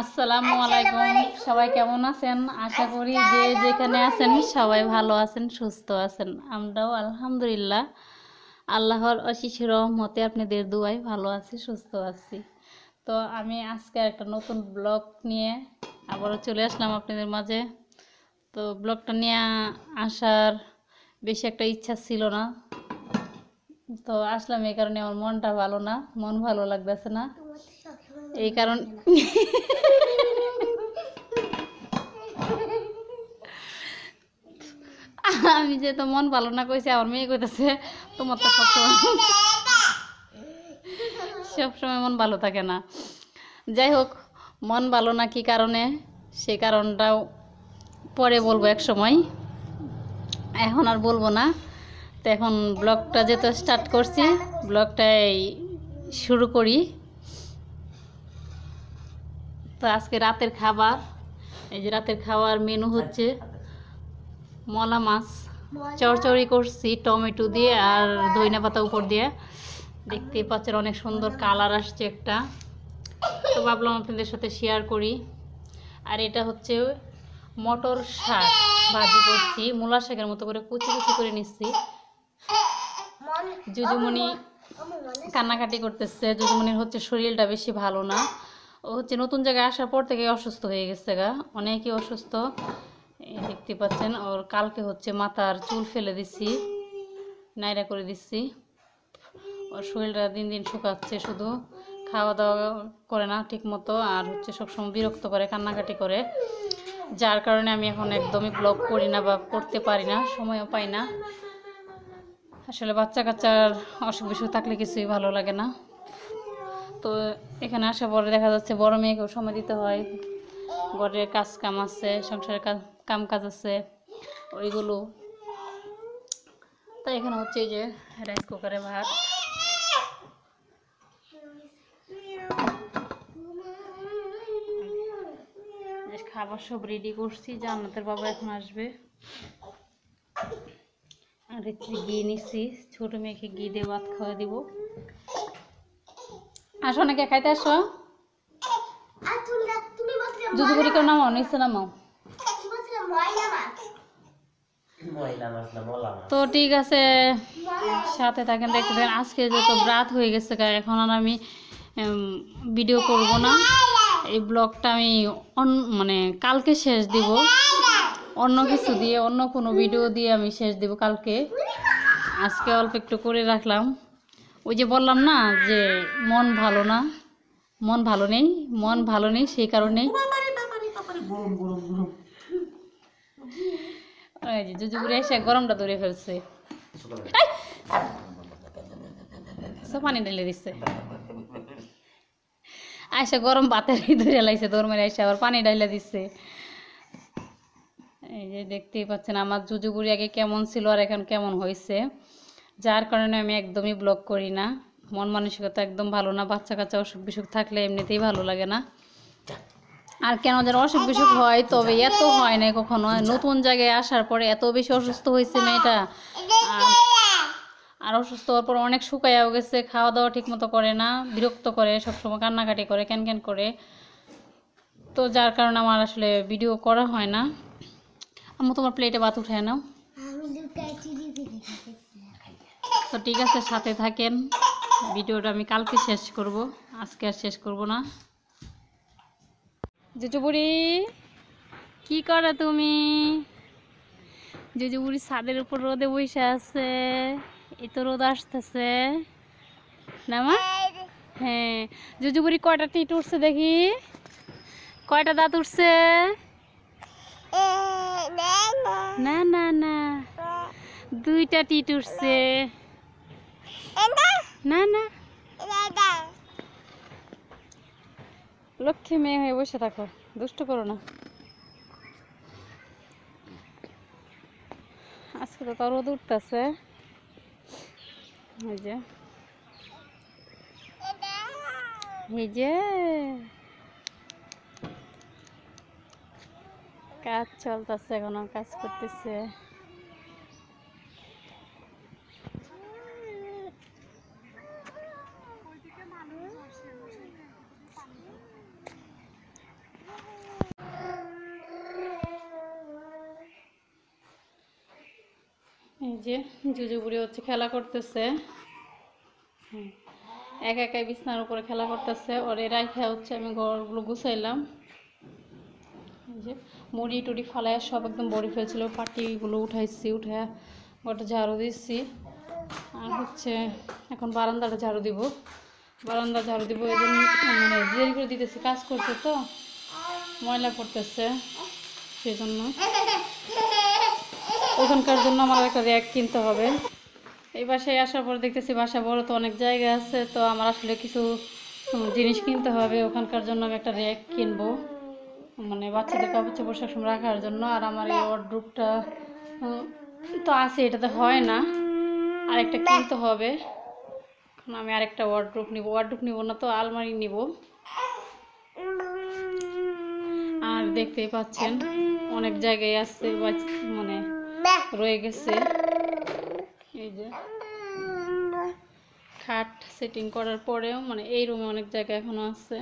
আসসালামু আলাইকুম। সবাই কেমন আছেন? আশা করি যে যেখানে আছেন সবাই ভালো আছেন সুস্থ আছেন। আমরাও আলহামদুলিল্লাহ। আল্লাহর অশিস রহমতে আপনাদের দুয়াই ভালো আছি সুস্থ আছি। তো আমি আজকে একটা নতুন ব্লগ নিয়ে আবারও চলে আসলাম আপনাদের মাঝে। তো ব্লগটা নিয়ে আসার বেশি একটা ইচ্ছা ছিল না। তো আসলাম এই কারণে আমার মনটা ভালো না মন ভালো লাগতেছে না। এই কারণ আমি যে তো মন ভালো না কইছি, আমার মেয়ে কইতেছে, তোমার তো সবসময় সবসময় মন ভালো থাকে না। যাই হোক, মন ভালো না কি কারণে? সে কারণটাও পরে বলব এক সময়। এখন আর বলব না। তো এখন ব্লগটা যেহেতু স্টার্ট করছি ব্লগটাই শুরু করি। তো আজকে রাতের খাবার, এই যে রাতের খাওয়ার মেনু হচ্ছে। মলা মাছ চড়চড়ি করছি টমেটো দিয়ে আর ধইনা পাতা উপর দিয়ে। দেখতেই পাচ্ছেন অনেক সুন্দর কালার আসছে একটা। তো ভাবলাম আপনাদের সাথে শেয়ার করি। আর এটা হচ্ছে মটর শাক ভাজি করছি। মূলা শাকের মতো করে কুচি কুচি করে নিচ্ছি। জুজুমণি কান্নাকাটি করতেছে। জুজুমণির হচ্ছে শরীরটা বেশি ভালো না। ও হচ্ছে নতুন জায়গায় আসার পর থেকে অসুস্থ হয়ে গেছে গা। অনেকই অসুস্থ। এই দেখতে পাচ্ছেন, ওর কালকে হচ্ছে মাথার চুল ফেলে দিছি, নাইরা করে দিচ্ছি ওর শরীরটা দিন দিন শুকাচ্ছে, শুধু খাওয়া দাওয়া করে না ঠিক মতো আর হচ্ছে সবসময় বিরক্ত করে, কান্নাকাটি করে। যার কারণে আমি এখন একদমই ব্লগ করি না বা করতে পারি না, সময়ও পাই না। আসলে বাচ্চা কাচ্চার অসুখ বিসুখ থাকলে কিছুই ভালো লাগে না। তো এখানে আসার পরে দেখা যাচ্ছে বড় মেয়েকেও সময় দিতে হয়। ঘরের কাজ কাম আছে, সংসারের কাজ কাম কাজ আছে ওইগুলো। তাই এখানে হচ্ছে এই যে রাইস কুকারে ভাত। যে খাবার সব রেডি করছি জান্নাতের বাবা এখন আসবে। আর একটু ঘি নিচ্ছি ছোট মেয়েকে ঘি দিয়ে ভাত খাওয়া দিব। আসো নাকি খাইতে আসো। জুজু করে কেউ নামাও নিচে নামাও ময়লা মাছ না মলা মাছ তো ঠিক আছে সাথে থাকেন দেখতে থাকেন। আজকে যত রাত হয়ে গেছে এখন আর আমি ভিডিও করব না। এই ব্লগটা আমি মানে কালকে শেষ দিব। অন্য কিছু দিয়ে অন্য কোনো ভিডিও দিয়ে আমি শেষ দিব কালকে। আজকে অল্প একটু করে রাখলাম। ওই যে বললাম না যে মন ভালো না মন ভালো নেই মন ভালো নেই সেই কারণেই ওই যে গরমটা ধরে ফেলছে। পানি ঢেলে দিচ্ছে আইসা গরম ভাতের ধরে লাইছে, দৌড় মেরে আবার পানি ঢাইলে দিচ্ছে এই যে দেখতেই পাচ্ছেন, আমার জুজুগুড়ি আগে কেমন ছিল আর এখন কেমন হয়েছে যার কারণে আমি একদমই ব্লগ করি না। মন মানসিকতা একদম ভালো না বাচ্চা কাচ্চা অসুখ বিসুখ থাকলে এমনিতেই ভালো লাগে না। আর কেন যেন অসুখ বিসুখ হয়, তবে এত হয় না কখনো। নতুন জায়গায় আসার পরে এত বেশি অসুস্থ হয়েছে মেয়েটা। আর আর অসুস্থ হওয়ার পর অনেক শুকাইয়াও গেছে খাওয়া দাওয়া ঠিক মতো করে না, বিরক্ত করে, সবসময় কান্নাকাটি করে ক্যান ক্যান করে। তো যার কারণে আমার আসলে ভিডিও করা হয় না। আমি তোমার প্লেটে ভাত উঠে নাও। তো ঠিক আছে, সাথে থাকেন। ভিডিওটা আমি কালকে শেষ করব। আজকে আর শেষ করব না। জুজু বুড়ি কি করে তুমি? জুজু বুড়ি ছাদের উপর রোদে বসে আছে। এই তো রোদ আসতেছে। না মা? হ্যাঁ। জুজু বুড়ি কয়টা টিট উঠছে দেখি? কয়টা দাঁত উঠছে না না না। দুইটা টিট উঠছে না না। লক্ষ্মী মেয়ে হয়ে বসে থাকো, দুষ্ট করো না। আজকে তো তার রোদ উঠতেছে। এই যে। যে। কাজ চলতেছে এখনও, কাজ করতেছে। যে জুজু বুড়ি হচ্ছে খেলা করতেছে। একা একাই বিছনার উপরে খেলা করতেছে। ওর রাইখা হচ্ছে, আমি ঘরগুলো গুছাইলাম। এই যে মুড়ি টুড়ি ফালায় সব একদম বড়ি ফেলছিল। পাটিগুলো উঠাইছি উঠে ওটা ঝাড়ু দিচ্ছি আর হচ্ছে এখন বারান্দাটা ঝাড়ু দিব। বারান্দা ঝাড়ু দিব, এই মানে দেরি করে দিতেছি, কাজ করছে তো। ময়লা পড়তেছে সেই জন্য ওখানকার জন্য আমার একটা র্যাক কিনতে হবে। এই বাসায় আসার পর দেখতেছি বাসা বড়, তো অনেক জায়গা আছে, তো আমার আসলে কিছু জিনিস কিনতে হবে। ওখানকার জন্য আমি একটা র্যাক কিনবো। মানে বাচ্চাদের কাপড় চোপড় সবসময় রাখার জন্য। আর আমার এই ওয়ার্ড্রুপটা তো আছে, এটাতে হয় না। আরেকটা কিনতে হবে। এখন আমি আরেকটা ওয়ার্ড্রুপ নিব। ওয়ার্ড্রুপ নিব না তো, আলমারি নিব। আর দেখতেই পাচ্ছেন, অনেক জায়গায় আছে মানে রয়ে গেছে। এই যে। খাট সেটিং করার পরেও মানে এই রুমে অনেক জায়গা এখনও আছে।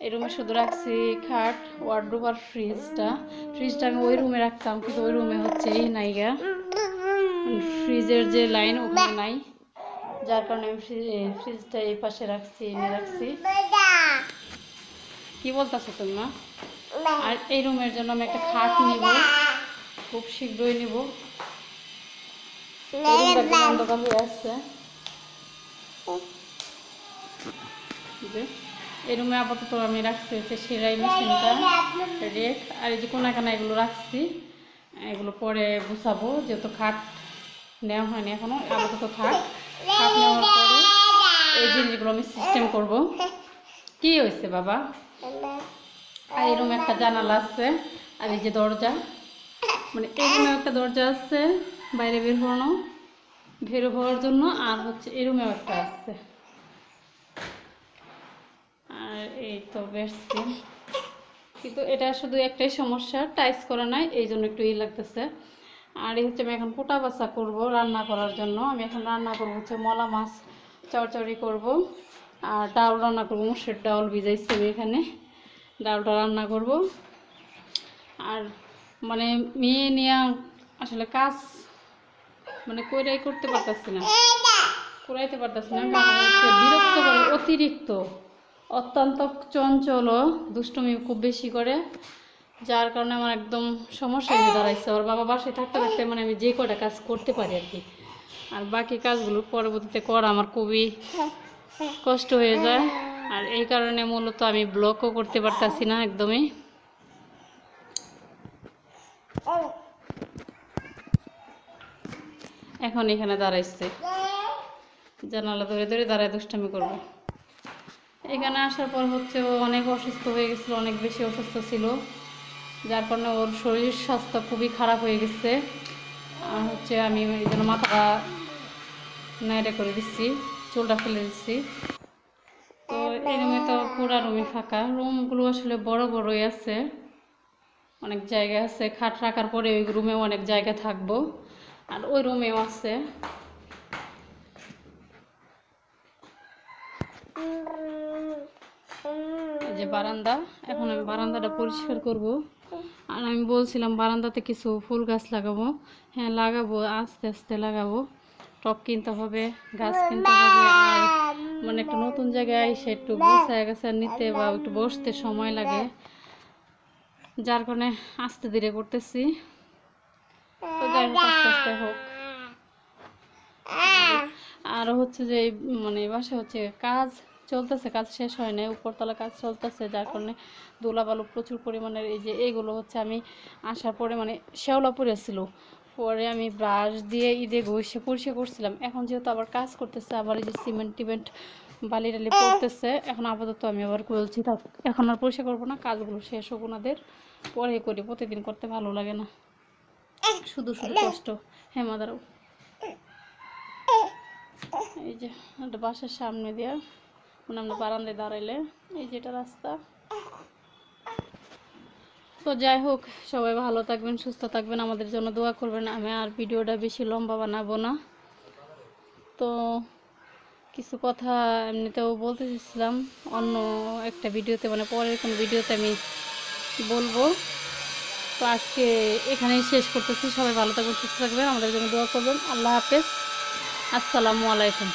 এই রুমে শুধু রাখছি খাট ওয়ার্ড্রোব আর ফ্রিজটা ফ্রিজটা আমি ওই রুমে রাখতাম কিন্তু ওই রুমে হচ্ছে এই নাইগা ফ্রিজের যে লাইন ওখানে নাই। যার কারণে আমি ফ্রি- ফ্রিজটা এই পাশে রাখছি এনে রাখছি। কি বলতেছো তুমি মা আর এই রুমের জন্য আমি একটা খাট নিব। খুব শীঘ্রই নিব। এই অন্ধকার হয়ে আসছে এই রুমে আপাতত আমি রাখছি হচ্ছে সেলাই মেশিনটা রেক আর এই যে কোনা কানা এগুলো রাখছি। এগুলো পরে গুছাবো যেহেতু খাট নেওয়া হয়নি এখনও আপাতত খাট খাট নেওয়ার পরে এই জিনিসগুলো আমি সিস্টেম করব। কি হয়েছে বাবা? আর এই রুমে একটা জানালা আছে আর এই যে দরজা। মানে এই একটা দরজা আছে, বাইরে বের হওয়ানো, বের হওয়ার জন্য, আর হচ্ছে এই রুমেও একটা আছে। আর এই তো বেশি কিন্তু এটা শুধু একটাই সমস্যা টাইস করা নাই, এই জন্য একটু ই লাগতেছে। আর এই হচ্ছে আমি এখন কোটা বাসা করব রান্না করার জন্য। আমি এখন রান্না করব হচ্ছে মলা মাছ, চড়চড়ি করব। আর ডাল রান্না করব, মুসুর ডাল ভিজাইছি আমি এখানে। ডালটা রান্না করব। আর মানে মেয়ে নিয়ে আসলে কাজ মানে কইরাই করতে পারতেছি না। করাইতে পারতেছি না বিরক্ত করে, অতিরিক্ত। অত্যন্ত চঞ্চল দুষ্টুমি খুব বেশি করে, যার কারণে আমার একদম সমস্যা হয়ে দাঁড়াইছে ওর বাবা বাসায় থাকতে থাকতে মানে আমি যে কটা কাজ করতে পারি আর কি। আর বাকি কাজগুলো পরবর্তীতে করা আমার খুবই কষ্ট হয়ে যায়। আর এই কারণে মূলত আমি ব্লগও করতে পারতাছি না একদমই। এখন এখানে দাঁড়াইছে। জানালা ধরে ধরে দাঁড়ায় দুষ্টামি করব। এখানে আসার পর হচ্ছে ও অনেক অসুস্থ হয়ে গেছিল, অনেক বেশি অসুস্থ ছিল। যার কারণে ওর শরীর স্বাস্থ্য খুবই খারাপ হয়ে গেছে। আর হচ্ছে আমি এই জন্য মাথাটা নাইড়ে করে দিচ্ছি, চুলটা ফেলে দিচ্ছি। এই রুমে তো পুরা রুমই ফাঁকা। রুমগুলো আসলে বড় বড়ই আছে। অনেক জায়গা আছে, খাট রাখার পরে ওই রুমেও অনেক জায়গা থাকব। আর ওই রুমেও আছে। যে বারান্দা, এখন আমি বারান্দাটা পরিষ্কার করব। আর আমি বলছিলাম বারান্দাতে কিছু ফুল গাছ লাগাবো। হ্যাঁ লাগাবো, আস্তে আস্তে লাগাবো। টব কিনতে হবে, গাছ কিনতে হবে, আর মানে একটা নতুন জায়গায় এসে একটু গুছায় গেছে নিতে বা একটু বসতে সময় লাগে। যার কারণে আস্তে ধীরে করতেছি। তো যাই হোক আস্তে আস্তে হোক। আর হচ্ছে যে মানে বাসা হচ্ছে কাজ চলতেছে কাজ শেষ হয় না উপরতলা কাজ চলতেছে যার কারণে দোলাবালু প্রচুর পরিমাণের এই যে এইগুলো হচ্ছে আমি আসার পরে মানে শ্যাওলা পড়েছিল পরে আমি ব্রাশ দিয়ে ঈদে ঘষে পরিষ্কার করছিলাম। এখন যেহেতু আবার কাজ করতেছে, আবার এই যে সিমেন্ট টিমেন্ট বালি টালি পড়তেছে, এখন আপাতত আমি আবার বলছি থাক এখন আর পরিষ্কার করব না, কাজগুলো শেষ হোক ওনাদের পরে করি, প্রতিদিন করতে ভালো লাগে না। শুধু শুধু কষ্ট। হ্যাঁ মাদারও। এই যে বাসার সামনে দিয়া মানে আমরা বারান্দায় দাঁড়াইলে, এই যেটা রাস্তা। তো যাই হোক, সবাই ভালো থাকবেন, সুস্থ থাকবেন, আমাদের জন্য দোয়া করবেন। আমি আর ভিডিওটা বেশি লম্বা বানাবো না। তো কিছু কথা এমনিতেও বলতে চাইছিলাম অন্য একটা ভিডিওতে মানে পরের কোনো ভিডিওতে আমি বলব। তো আজকে এখানেই শেষ করতেছি। সবাই ভালো থাকবেন, সুস্থ থাকবেন, আমাদের জন্য দোয়া করবেন। আল্লাহ হাফেজ। আসসালামু আলাইকুম।